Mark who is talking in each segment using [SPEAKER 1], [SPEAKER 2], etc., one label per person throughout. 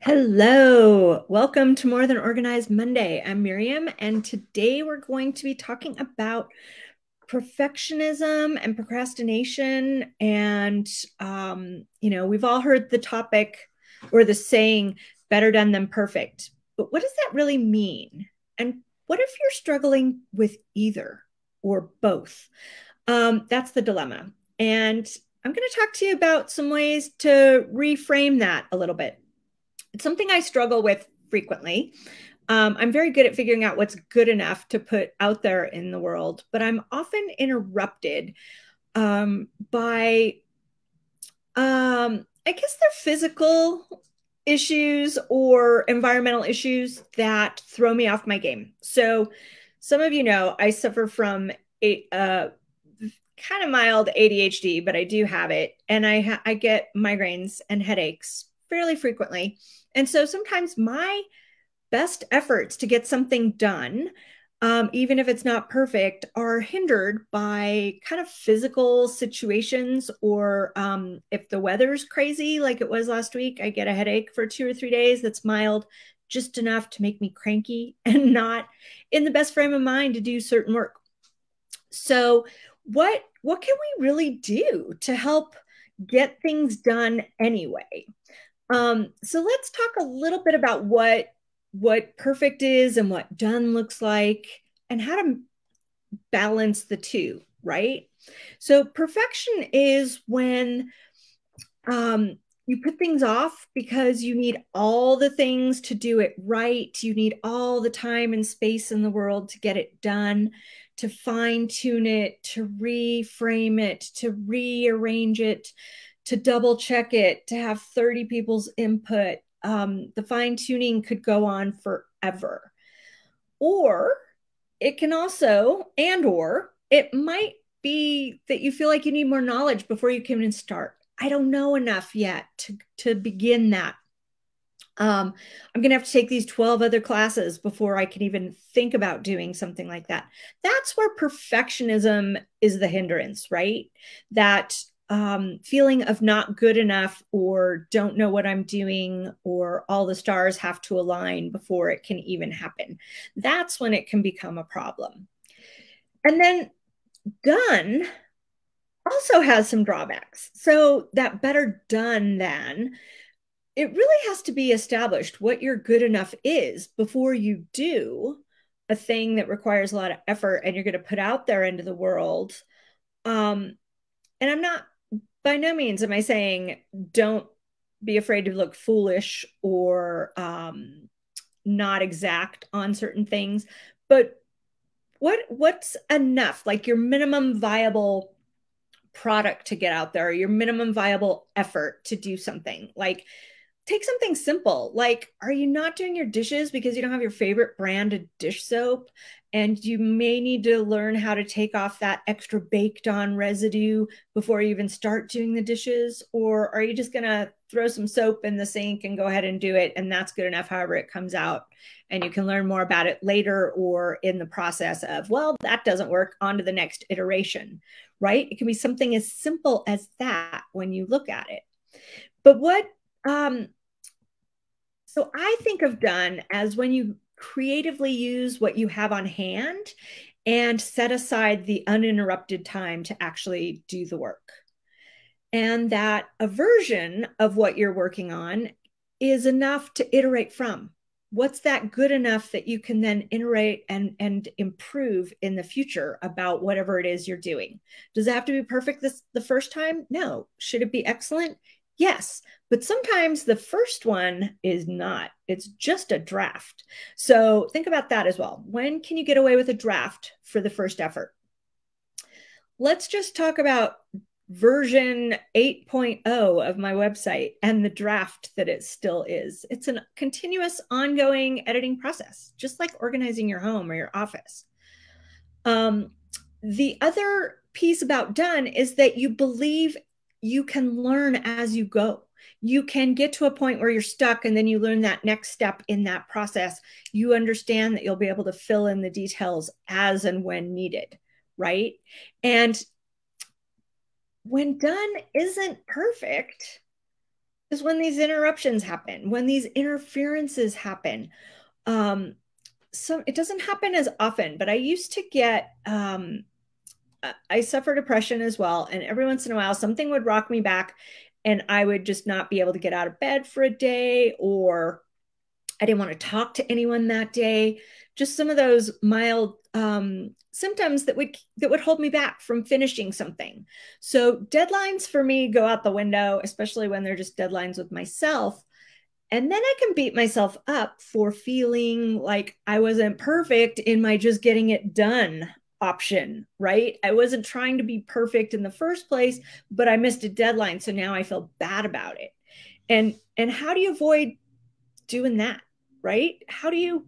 [SPEAKER 1] Hello, welcome to More Than Organized Monday. I'm Miriam, and today we're going to be talking about perfectionism and procrastination. And, um, you know, we've all heard the topic or the saying, better done than perfect. But what does that really mean? And what if you're struggling with either or both? Um, that's the dilemma. And I'm going to talk to you about some ways to reframe that a little bit. It's something I struggle with frequently. Um, I'm very good at figuring out what's good enough to put out there in the world, but I'm often interrupted um, by, um, I guess they're physical issues or environmental issues that throw me off my game. So, some of you know I suffer from a uh, kind of mild ADHD, but I do have it, and I I get migraines and headaches fairly frequently. And so sometimes my best efforts to get something done, um, even if it's not perfect, are hindered by kind of physical situations or um, if the weather's crazy, like it was last week, I get a headache for two or three days that's mild, just enough to make me cranky and not in the best frame of mind to do certain work. So, what what can we really do to help get things done anyway? Um, so let's talk a little bit about what what perfect is and what done looks like and how to balance the two, right? So perfection is when um, you put things off because you need all the things to do it right. You need all the time and space in the world to get it done, to fine tune it, to reframe it, to rearrange it, to double check it, to have 30 people's input. Um, the fine tuning could go on forever. Or it can also, and or it might be that you feel like you need more knowledge before you can even start. I don't know enough yet to, to begin that. Um, I'm going to have to take these 12 other classes before I can even think about doing something like that. That's where perfectionism is the hindrance, right? That um, feeling of not good enough or don't know what I'm doing or all the stars have to align before it can even happen. That's when it can become a problem. And then done also has some drawbacks. So that better done than it really has to be established what your good enough is before you do a thing that requires a lot of effort and you're going to put out there into the world. Um, and I'm not by no means am I saying don't be afraid to look foolish or um, not exact on certain things, but what what's enough? Like your minimum viable product to get out there, your minimum viable effort to do something. Like take something simple. Like, are you not doing your dishes because you don't have your favorite brand of dish soap? and you may need to learn how to take off that extra baked on residue before you even start doing the dishes or are you just going to throw some soap in the sink and go ahead and do it and that's good enough however it comes out and you can learn more about it later or in the process of well that doesn't work on to the next iteration right it can be something as simple as that when you look at it but what um so i think of done as when you creatively use what you have on hand and set aside the uninterrupted time to actually do the work. And that a version of what you're working on is enough to iterate from. What's that good enough that you can then iterate and, and improve in the future about whatever it is you're doing? Does it have to be perfect this the first time? No. Should it be excellent? Yes, but sometimes the first one is not. It's just a draft. So think about that as well. When can you get away with a draft for the first effort? Let's just talk about version 8.0 of my website and the draft that it still is. It's a continuous ongoing editing process, just like organizing your home or your office. Um, the other piece about done is that you believe you can learn as you go. You can get to a point where you're stuck and then you learn that next step in that process. You understand that you'll be able to fill in the details as and when needed, right? And when done isn't perfect, is when these interruptions happen, when these interferences happen. Um, so it doesn't happen as often, but I used to get, um, I suffer depression as well. And every once in a while, something would rock me back and I would just not be able to get out of bed for a day, or I didn't want to talk to anyone that day. Just some of those mild um, symptoms that would that would hold me back from finishing something. So deadlines for me go out the window, especially when they're just deadlines with myself. And then I can beat myself up for feeling like I wasn't perfect in my just getting it done option, right? I wasn't trying to be perfect in the first place, but I missed a deadline, so now I feel bad about it. And and how do you avoid doing that, right? How do you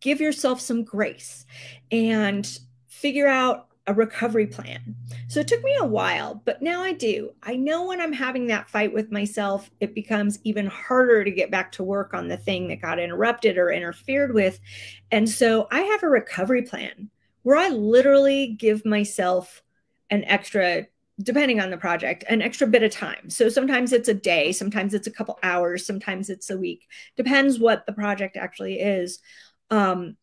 [SPEAKER 1] give yourself some grace and figure out a recovery plan. So it took me a while, but now I do. I know when I'm having that fight with myself, it becomes even harder to get back to work on the thing that got interrupted or interfered with. And so I have a recovery plan where I literally give myself an extra depending on the project an extra bit of time so sometimes it's a day sometimes it's a couple hours sometimes it's a week depends what the project actually is um,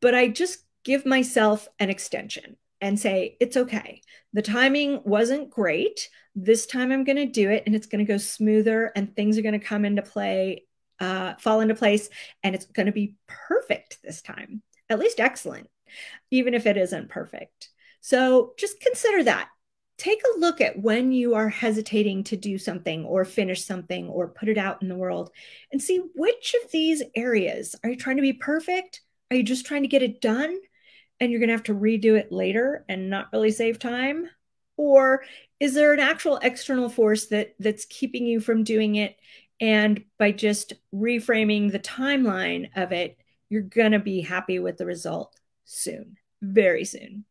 [SPEAKER 1] but I just give myself an extension and say, it's okay. The timing wasn't great. This time I'm going to do it and it's going to go smoother and things are going to come into play, uh, fall into place, and it's going to be perfect this time, at least excellent, even if it isn't perfect. So just consider that. Take a look at when you are hesitating to do something or finish something or put it out in the world and see which of these areas are you trying to be perfect? Are you just trying to get it done and you're going to have to redo it later and not really save time? Or is there an actual external force that that's keeping you from doing it and by just reframing the timeline of it, you're going to be happy with the result soon, very soon.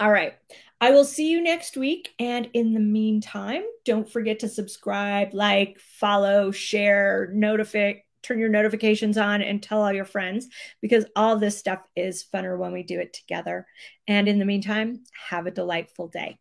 [SPEAKER 1] All right. I will see you next week. And in the meantime, don't forget to subscribe, like, follow, share, notify, turn your notifications on, and tell all your friends because all this stuff is funner when we do it together. And in the meantime, have a delightful day.